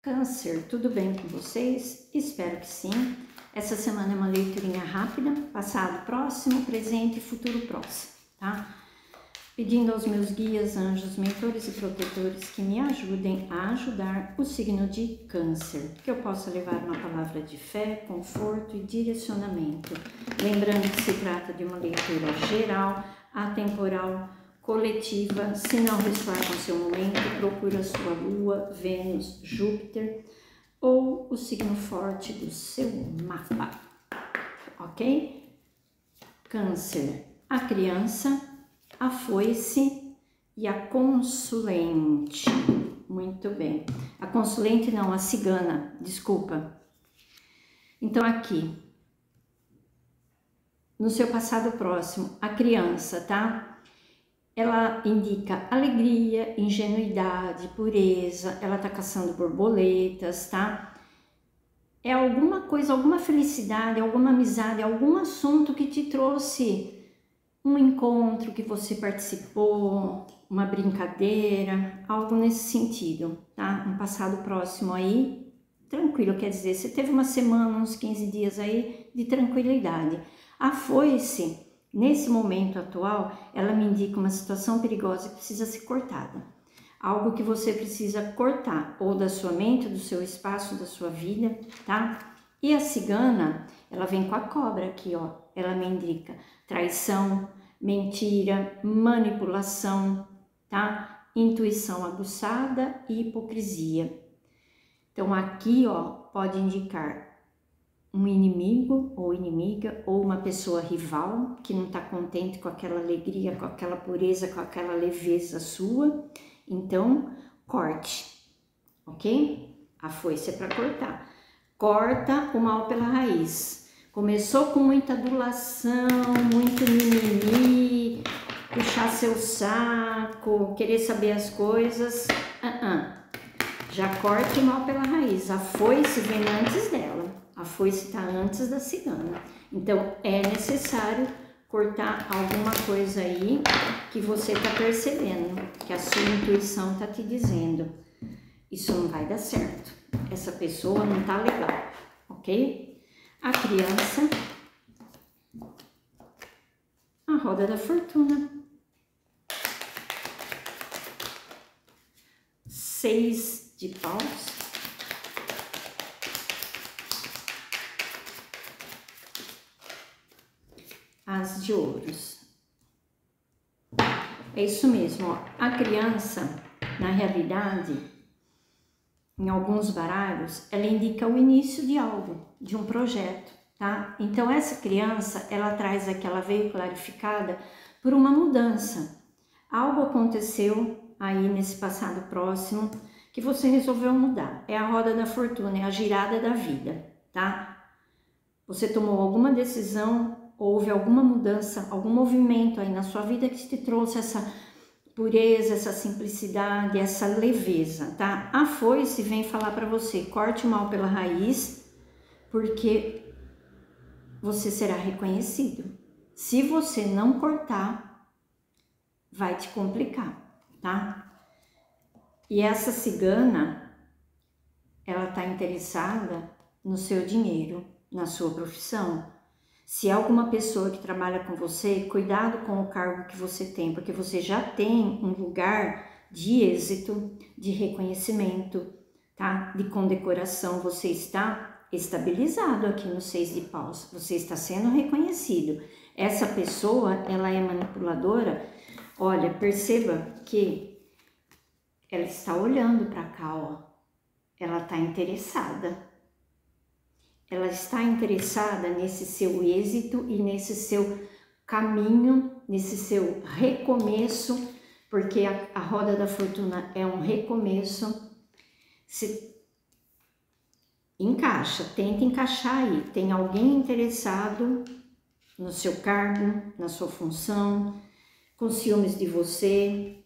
Câncer, tudo bem com vocês? Espero que sim. Essa semana é uma leiturinha rápida, passado próximo, presente e futuro próximo, tá? Pedindo aos meus guias, anjos, mentores e protetores que me ajudem a ajudar o signo de Câncer, que eu possa levar uma palavra de fé, conforto e direcionamento. Lembrando que se trata de uma leitura geral, atemporal, coletiva, se não ressoar com seu momento, procura sua Lua, Vênus, Júpiter ou o signo forte do seu mapa, ok? Câncer, a criança, a foice e a consulente. Muito bem. A consulente não, a cigana, desculpa. Então aqui, no seu passado próximo, a criança, tá? Ela indica alegria, ingenuidade, pureza, ela tá caçando borboletas, tá? É alguma coisa, alguma felicidade, alguma amizade, algum assunto que te trouxe um encontro que você participou, uma brincadeira, algo nesse sentido, tá? Um passado próximo aí, tranquilo, quer dizer, você teve uma semana, uns 15 dias aí de tranquilidade. A foice Nesse momento atual, ela me indica uma situação perigosa que precisa ser cortada. Algo que você precisa cortar, ou da sua mente, do seu espaço, da sua vida, tá? E a cigana, ela vem com a cobra aqui, ó. Ela me indica traição, mentira, manipulação, tá? Intuição aguçada e hipocrisia. Então aqui, ó, pode indicar um inimigo ou inimiga ou uma pessoa rival que não está contente com aquela alegria, com aquela pureza, com aquela leveza sua, então corte, ok? A foice é para cortar. Corta o mal pela raiz. Começou com muita adulação, muito mimimi, puxar seu saco, querer saber as coisas. Uh -uh. Já corta o mal pela raiz. A foice vem antes dela. A foice está antes da cigana. Então, é necessário cortar alguma coisa aí que você está percebendo, que a sua intuição está te dizendo. Isso não vai dar certo. Essa pessoa não tá legal, ok? A criança, a roda da fortuna. Seis de paus. as de ouros. É isso mesmo, ó. a criança, na realidade, em alguns baralhos, ela indica o início de algo, de um projeto, tá? Então essa criança, ela traz aquela veio clarificada por uma mudança. Algo aconteceu aí nesse passado próximo que você resolveu mudar. É a roda da fortuna, é a girada da vida, tá? Você tomou alguma decisão houve alguma mudança, algum movimento aí na sua vida que te trouxe essa pureza, essa simplicidade, essa leveza, tá? A foice vem falar para você, corte o mal pela raiz, porque você será reconhecido. Se você não cortar, vai te complicar, tá? E essa cigana, ela tá interessada no seu dinheiro, na sua profissão, se é alguma pessoa que trabalha com você, cuidado com o cargo que você tem, porque você já tem um lugar de êxito, de reconhecimento, tá? De condecoração, você está estabilizado aqui no seis de paus, você está sendo reconhecido. Essa pessoa, ela é manipuladora, olha, perceba que ela está olhando para cá, ó. Ela está interessada ela está interessada nesse seu êxito e nesse seu caminho, nesse seu recomeço, porque a, a roda da fortuna é um recomeço. Se encaixa, tenta encaixar aí. Tem alguém interessado no seu cargo, na sua função, com ciúmes de você.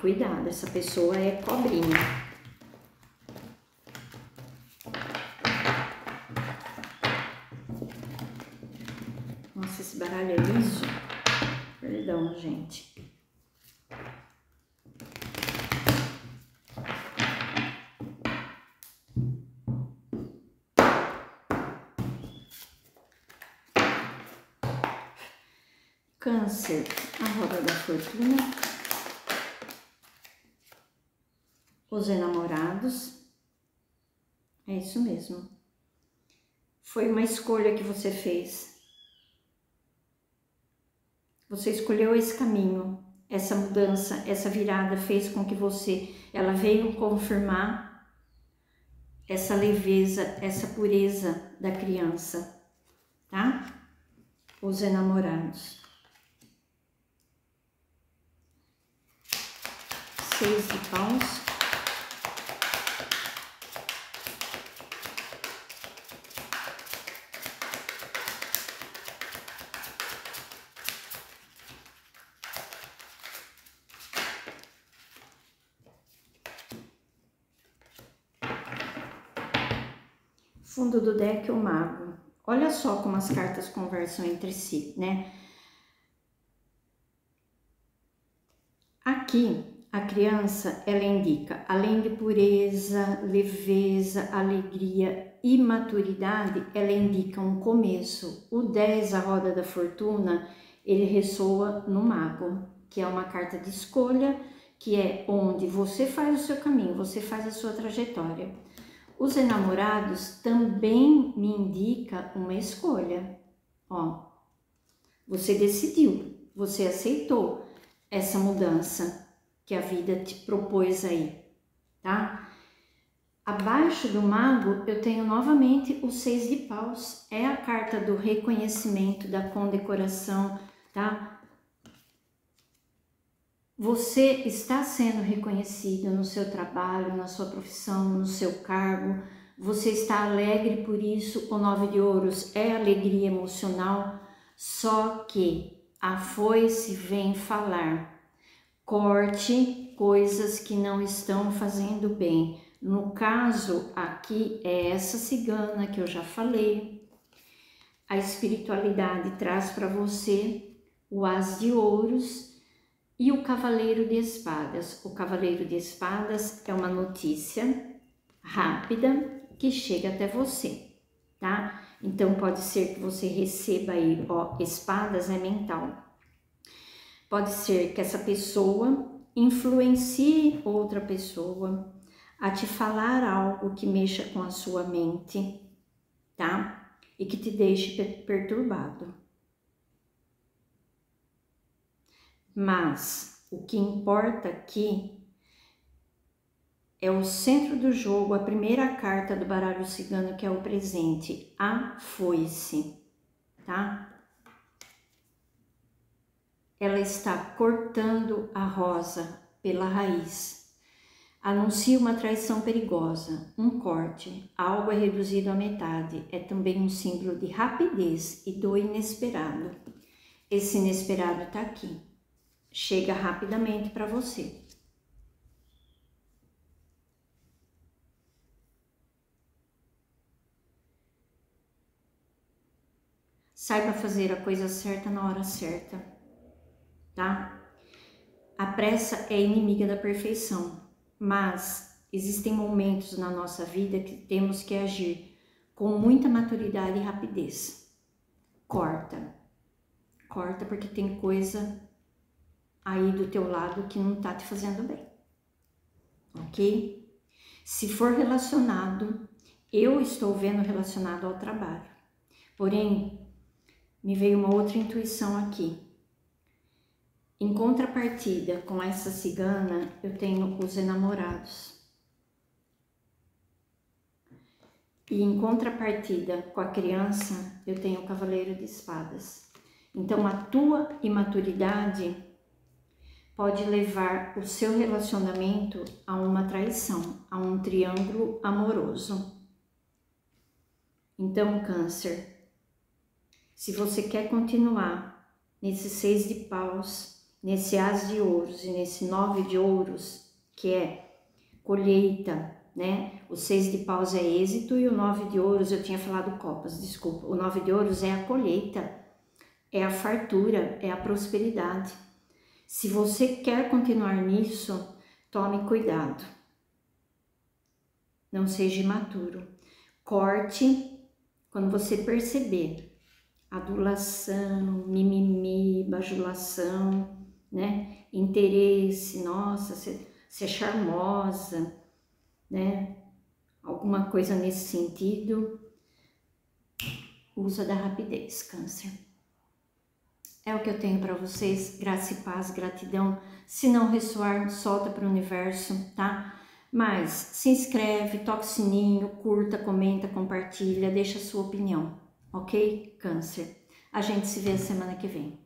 Cuidado, essa pessoa é cobrinha. Nossa, esse baralho é liso. Perdão, gente. Câncer, a roda da fortuna. Os enamorados. É isso mesmo. Foi uma escolha que você fez. Você escolheu esse caminho, essa mudança, essa virada fez com que você, ela veio confirmar essa leveza, essa pureza da criança, tá? Os enamorados. Seis de paus. Fundo do deck, o mago. Olha só como as cartas conversam entre si, né? Aqui, a criança, ela indica, além de pureza, leveza, alegria e maturidade, ela indica um começo. O 10, a roda da fortuna, ele ressoa no mago, que é uma carta de escolha, que é onde você faz o seu caminho, você faz a sua trajetória. Os enamorados também me indica uma escolha. Ó, você decidiu, você aceitou essa mudança que a vida te propôs aí, tá? Abaixo do mago eu tenho novamente o seis de paus, é a carta do reconhecimento, da condecoração, tá? Você está sendo reconhecido no seu trabalho, na sua profissão, no seu cargo. Você está alegre por isso. O nove de ouros é alegria emocional, só que a foice vem falar. Corte coisas que não estão fazendo bem. No caso aqui é essa cigana que eu já falei. A espiritualidade traz para você o as de ouros e o Cavaleiro de Espadas. O Cavaleiro de Espadas é uma notícia rápida que chega até você, tá? Então pode ser que você receba aí, ó, espadas é mental. Pode ser que essa pessoa influencie outra pessoa a te falar algo que mexa com a sua mente, tá? E que te deixe perturbado. Mas o que importa aqui é o centro do jogo, a primeira carta do baralho cigano, que é o presente, a foice, tá? Ela está cortando a rosa pela raiz. Anuncia uma traição perigosa, um corte, algo é reduzido à metade. É também um símbolo de rapidez e do inesperado. Esse inesperado está aqui chega rapidamente para você. Saiba fazer a coisa certa na hora certa, tá? A pressa é inimiga da perfeição, mas existem momentos na nossa vida que temos que agir com muita maturidade e rapidez. Corta. Corta porque tem coisa aí do teu lado que não tá te fazendo bem. Ok? Se for relacionado, eu estou vendo relacionado ao trabalho. Porém, me veio uma outra intuição aqui. Em contrapartida com essa cigana, eu tenho os enamorados. E em contrapartida com a criança, eu tenho o cavaleiro de espadas. Então, a tua imaturidade pode levar o seu relacionamento a uma traição, a um triângulo amoroso. Então, Câncer, se você quer continuar nesse seis de paus, nesse as de ouros e nesse nove de ouros, que é colheita, né? O seis de paus é êxito e o nove de ouros, eu tinha falado copas, desculpa. O nove de ouros é a colheita, é a fartura, é a prosperidade. Se você quer continuar nisso, tome cuidado. Não seja imaturo. Corte quando você perceber adulação, mimimi, bajulação, né? Interesse, nossa, ser é charmosa, né? Alguma coisa nesse sentido. Usa da rapidez, câncer. É o que eu tenho para vocês. Graça e paz, gratidão. Se não ressoar, solta para o universo, tá? Mas se inscreve, toca o sininho, curta, comenta, compartilha, deixa a sua opinião, ok? Câncer. A gente se vê semana que vem.